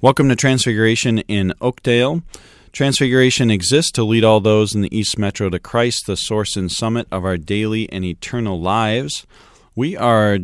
Welcome to Transfiguration in Oakdale. Transfiguration exists to lead all those in the East Metro to Christ, the source and summit of our daily and eternal lives. We are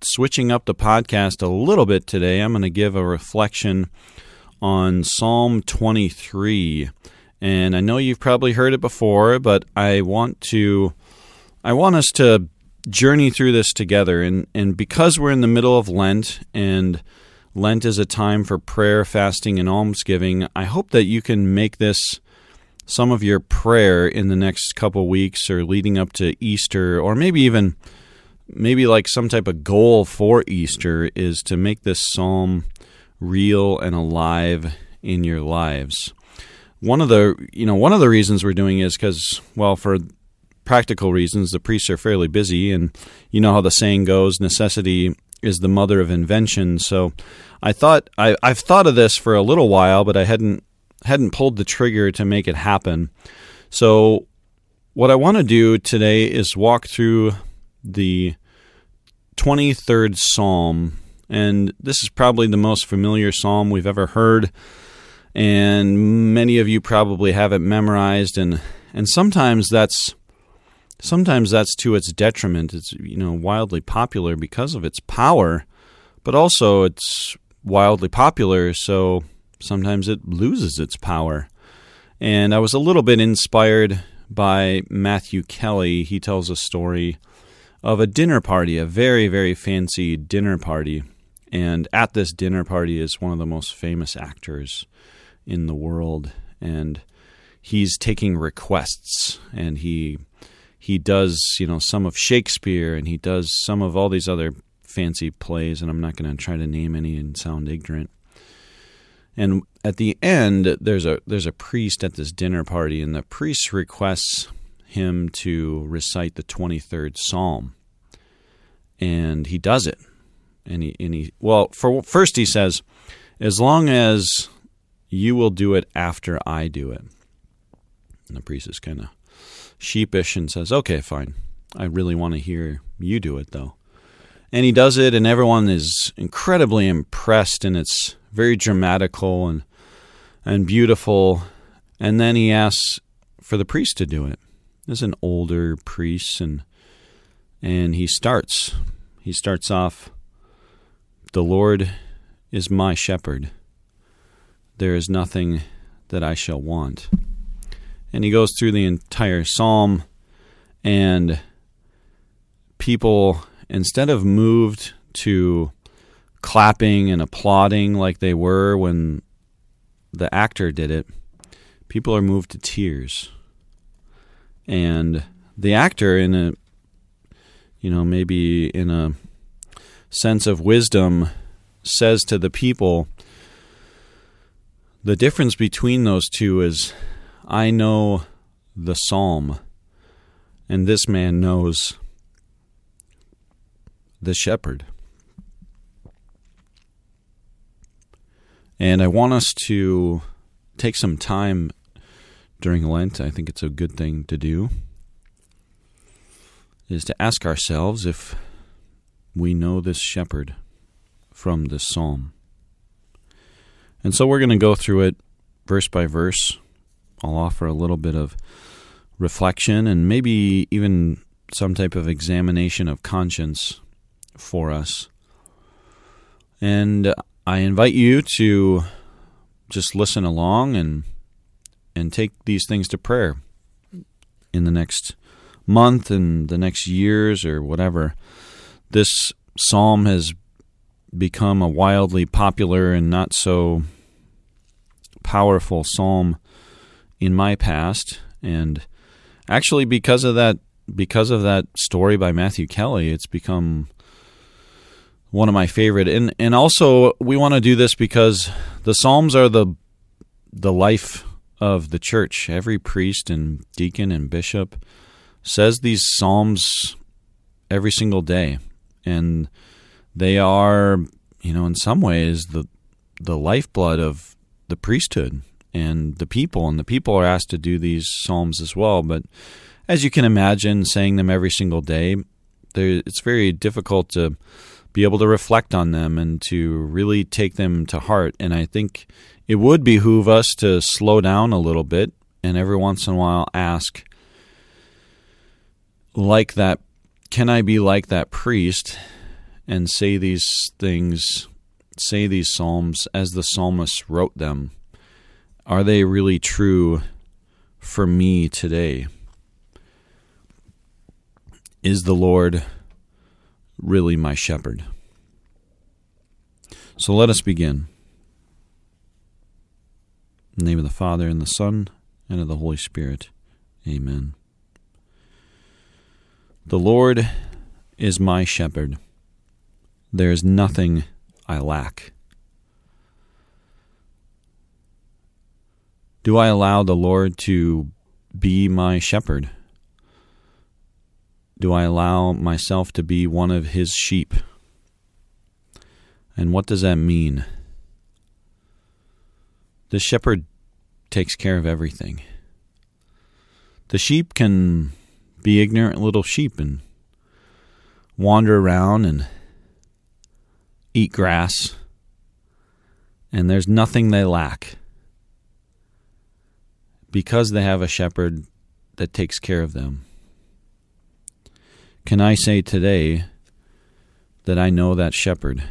switching up the podcast a little bit today. I'm going to give a reflection on Psalm 23. And I know you've probably heard it before, but I want to I want us to journey through this together and and because we're in the middle of Lent and Lent is a time for prayer, fasting, and almsgiving. I hope that you can make this some of your prayer in the next couple weeks or leading up to Easter, or maybe even maybe like some type of goal for Easter is to make this psalm real and alive in your lives. One of the you know one of the reasons we're doing is because well for practical reasons the priests are fairly busy and you know how the saying goes necessity is the mother of invention. So I thought I, I've thought of this for a little while, but I hadn't hadn't pulled the trigger to make it happen. So what I want to do today is walk through the 23rd Psalm, and this is probably the most familiar psalm we've ever heard, and many of you probably have it memorized, and and sometimes that's sometimes that's to its detriment. It's you know wildly popular because of its power, but also it's wildly popular, so sometimes it loses its power. And I was a little bit inspired by Matthew Kelly. He tells a story of a dinner party, a very, very fancy dinner party. And at this dinner party is one of the most famous actors in the world. And he's taking requests and he he does you know some of Shakespeare and he does some of all these other fancy plays, and I'm not going to try to name any and sound ignorant. And at the end, there's a there's a priest at this dinner party, and the priest requests him to recite the 23rd Psalm, and he does it. And he and he well, for first he says, as long as you will do it after I do it. And the priest is kind of sheepish and says, Okay, fine. I really want to hear you do it, though. And he does it, and everyone is incredibly impressed, and it's very dramatical and, and beautiful. And then he asks for the priest to do it. There's an older priest, and, and he starts. He starts off The Lord is my shepherd. There is nothing that I shall want and he goes through the entire psalm and people instead of moved to clapping and applauding like they were when the actor did it people are moved to tears. And the actor in a you know maybe in a sense of wisdom says to the people the difference between those two is I know the psalm, and this man knows the shepherd. And I want us to take some time during Lent. I think it's a good thing to do. Is to ask ourselves if we know this shepherd from this psalm. And so we're going to go through it verse by verse. I'll offer a little bit of reflection and maybe even some type of examination of conscience for us. And I invite you to just listen along and and take these things to prayer in the next month and the next years or whatever. This psalm has become a wildly popular and not so powerful psalm in my past, and actually because of that because of that story by Matthew Kelly, it's become one of my favorite. And and also we want to do this because the Psalms are the the life of the church. Every priest and deacon and bishop says these Psalms every single day. And they are, you know, in some ways the the lifeblood of the priesthood and the people, and the people are asked to do these psalms as well. But as you can imagine, saying them every single day, it's very difficult to be able to reflect on them and to really take them to heart. And I think it would behoove us to slow down a little bit and every once in a while ask, like that, can I be like that priest and say these things, say these psalms as the psalmist wrote them? Are they really true for me today? Is the Lord really my shepherd? So let us begin. In the name of the Father, and the Son, and of the Holy Spirit. Amen. The Lord is my shepherd. There is nothing I lack. Do I allow the Lord to be my shepherd? Do I allow myself to be one of his sheep? And what does that mean? The shepherd takes care of everything. The sheep can be ignorant little sheep and wander around and eat grass, and there's nothing they lack because they have a shepherd that takes care of them. Can I say today that I know that shepherd?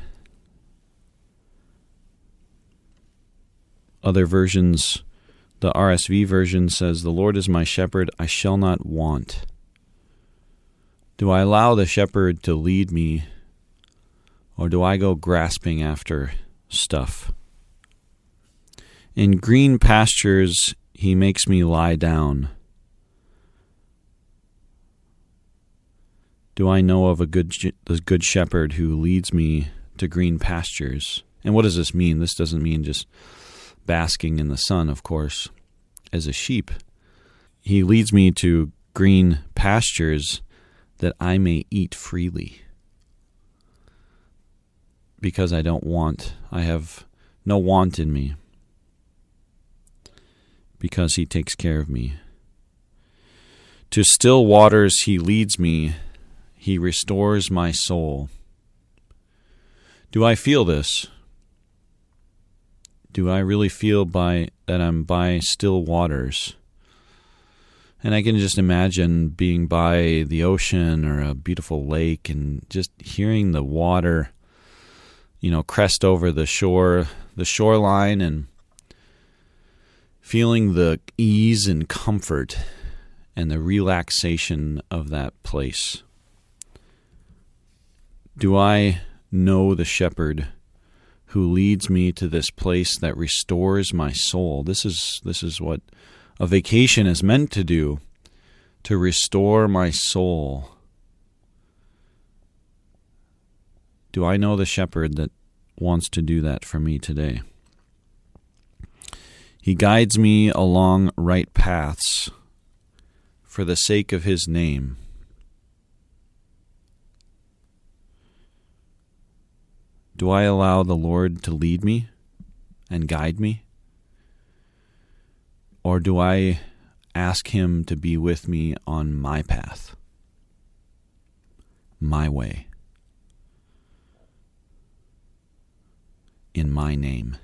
Other versions, the RSV version says, The Lord is my shepherd, I shall not want. Do I allow the shepherd to lead me, or do I go grasping after stuff? In green pastures, he makes me lie down. Do I know of a good, the good shepherd who leads me to green pastures? And what does this mean? This doesn't mean just basking in the sun, of course, as a sheep. He leads me to green pastures that I may eat freely. Because I don't want, I have no want in me. Because he takes care of me. To still waters he leads me, he restores my soul. Do I feel this? do I really feel by that I'm by still waters? And I can just imagine being by the ocean or a beautiful lake and just hearing the water, you know, crest over the shore, the shoreline, and feeling the ease and comfort and the relaxation of that place. Do I know the shepherd? who leads me to this place that restores my soul. This is this is what a vacation is meant to do to restore my soul. Do I know the shepherd that wants to do that for me today? He guides me along right paths for the sake of his name. Do I allow the Lord to lead me and guide me? Or do I ask Him to be with me on my path, my way, in my name?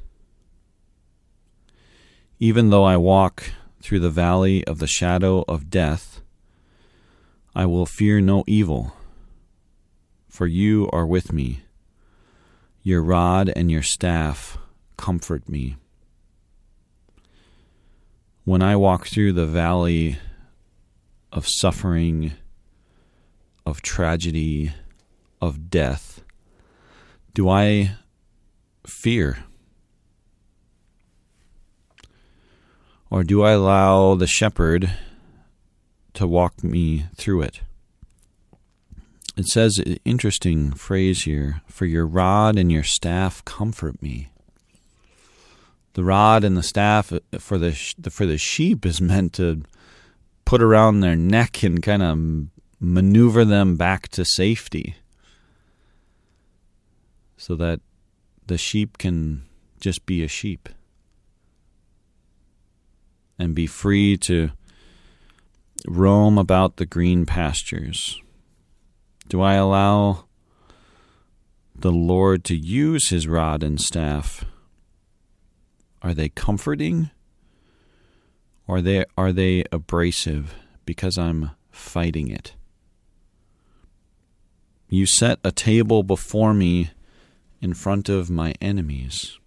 Even though I walk through the valley of the shadow of death, I will fear no evil, for you are with me your rod and your staff comfort me. When I walk through the valley of suffering, of tragedy, of death, do I fear? Or do I allow the shepherd to walk me through it? it says an interesting phrase here for your rod and your staff comfort me. The rod and the staff uh, for the for the sheep is meant to put around their neck and kind of maneuver them back to safety. So that the sheep can just be a sheep and be free to roam about the green pastures do I allow the Lord to use his rod and staff? Are they comforting? Or are they, are they abrasive because I'm fighting it? You set a table before me in front of my enemies.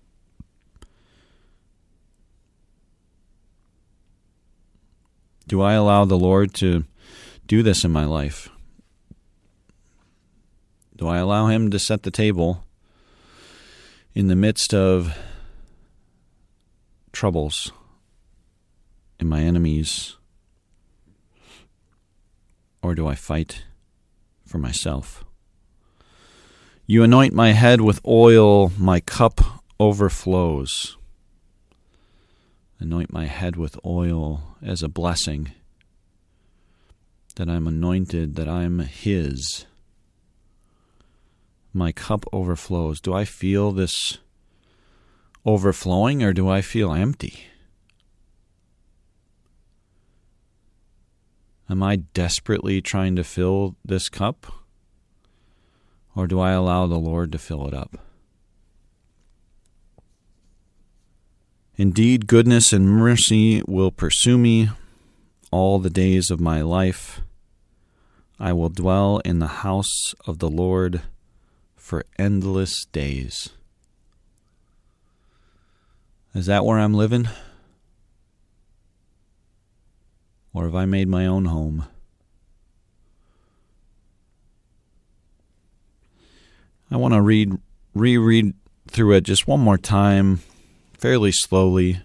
Do I allow the Lord to do this in my life? Do I allow Him to set the table in the midst of troubles in my enemies? Or do I fight for myself? You anoint my head with oil, my cup overflows. Anoint my head with oil as a blessing that I'm anointed, that I'm His. My cup overflows. Do I feel this overflowing or do I feel empty? Am I desperately trying to fill this cup? Or do I allow the Lord to fill it up? Indeed, goodness and mercy will pursue me all the days of my life. I will dwell in the house of the Lord for endless days. Is that where I'm living? Or have I made my own home? I want to read reread through it just one more time, fairly slowly.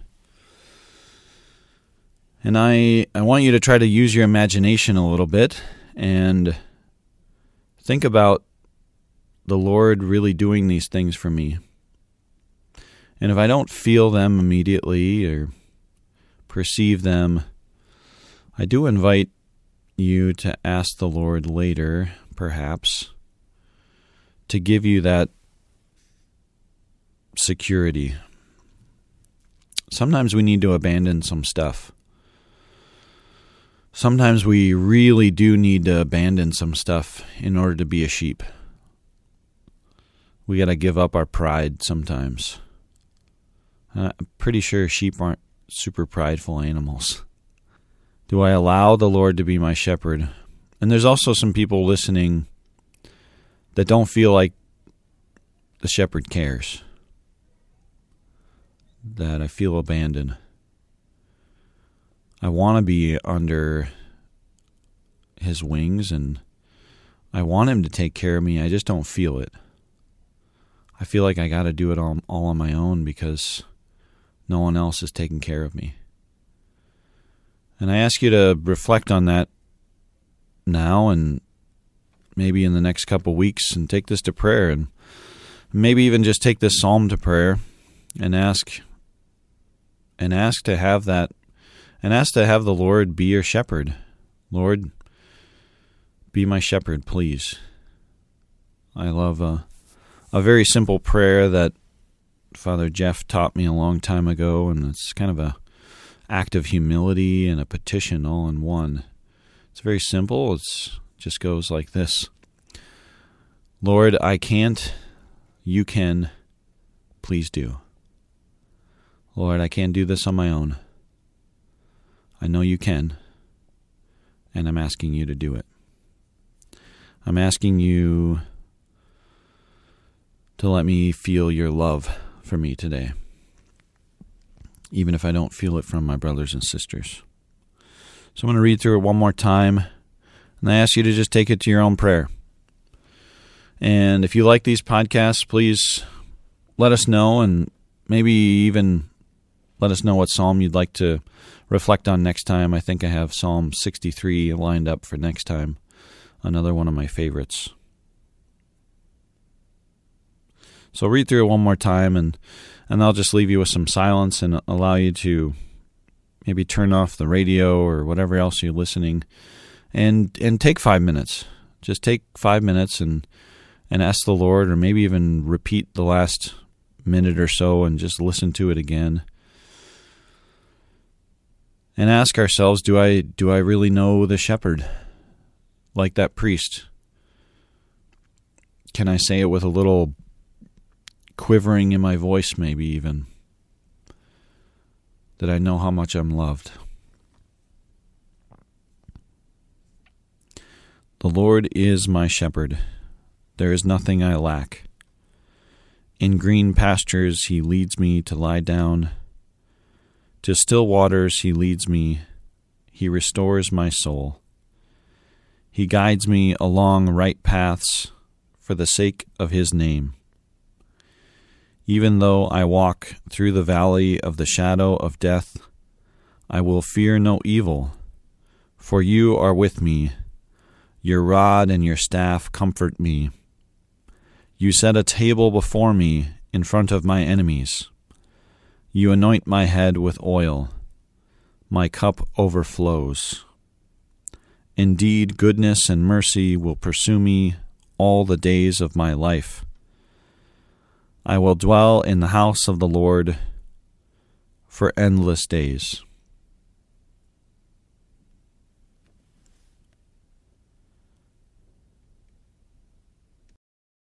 And I I want you to try to use your imagination a little bit and think about the Lord really doing these things for me. And if I don't feel them immediately or perceive them, I do invite you to ask the Lord later, perhaps, to give you that security. Sometimes we need to abandon some stuff. Sometimes we really do need to abandon some stuff in order to be a sheep. We got to give up our pride sometimes. Uh, I'm pretty sure sheep aren't super prideful animals. Do I allow the Lord to be my shepherd? And there's also some people listening that don't feel like the shepherd cares, that I feel abandoned. I want to be under his wings and I want him to take care of me. I just don't feel it. I feel like I got to do it all, all on my own because no one else is taking care of me. And I ask you to reflect on that now and maybe in the next couple weeks and take this to prayer and maybe even just take this psalm to prayer and ask and ask to have that and ask to have the Lord be your shepherd. Lord, be my shepherd, please. I love a, a very simple prayer that Father Jeff taught me a long time ago, and it's kind of a act of humility and a petition all in one. It's very simple. It's just goes like this Lord, I can't, you can, please do. Lord, I can't do this on my own. I know you can, and I'm asking you to do it. I'm asking you to let me feel your love for me today, even if I don't feel it from my brothers and sisters. So I'm going to read through it one more time and I ask you to just take it to your own prayer. And if you like these podcasts, please let us know and maybe even let us know what psalm you'd like to reflect on next time. I think I have Psalm 63 lined up for next time, another one of my favorites. So read through it one more time and and I'll just leave you with some silence and allow you to maybe turn off the radio or whatever else you're listening and and take five minutes. Just take five minutes and and ask the Lord, or maybe even repeat the last minute or so and just listen to it again. And ask ourselves, do I do I really know the shepherd? Like that priest. can I say it with a little quivering in my voice, maybe even? That I know how much I'm loved. The Lord is my shepherd. There is nothing I lack. In green pastures he leads me to lie down. To still waters he leads me. He restores my soul. He guides me along right paths for the sake of his name. Even though I walk through the valley of the shadow of death, I will fear no evil, for you are with me. Your rod and your staff comfort me. You set a table before me in front of my enemies. You anoint my head with oil. My cup overflows. Indeed, goodness and mercy will pursue me all the days of my life. I will dwell in the house of the Lord for endless days.